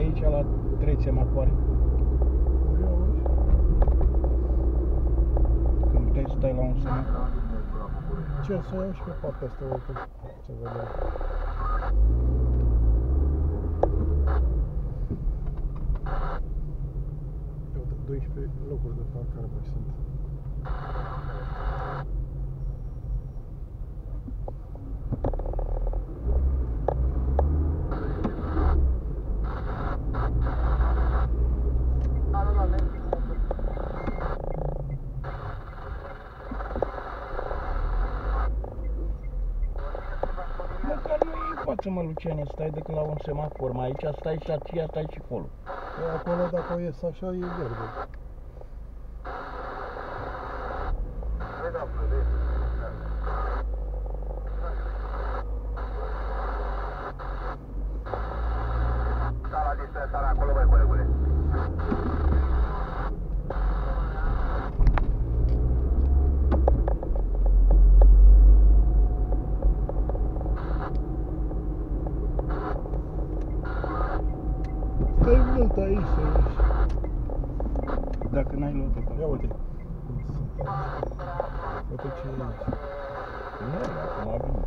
aici la trei semafoare. Când puteai să stai la un semafor. Ce să iau și pe partea asta, uite, să vedem. Uite, 12 locuri de parcare mai sunt. Nu e în față, mă, Luciane, stai decât la un semafor. Mai aici stai și aceea stai și acolo. E acolo, dacă o ies așa, e verde. Sta la distanța acolo, băi, colegule. Stai mult aici să ieși. Dacă n-ai luat pe Ia uite cum sunt aici. Uite ce e aici. Nu, acum a venit.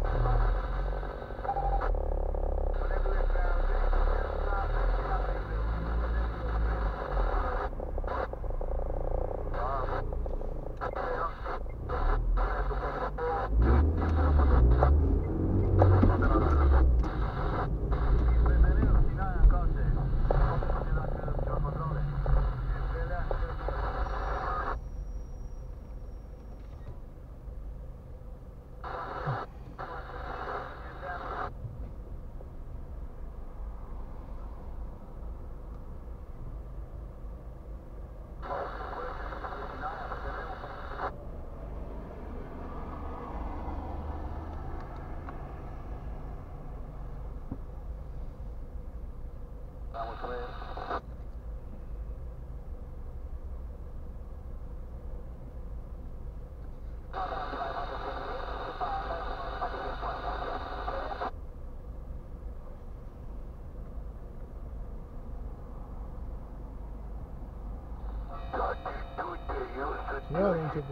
Я ориентир.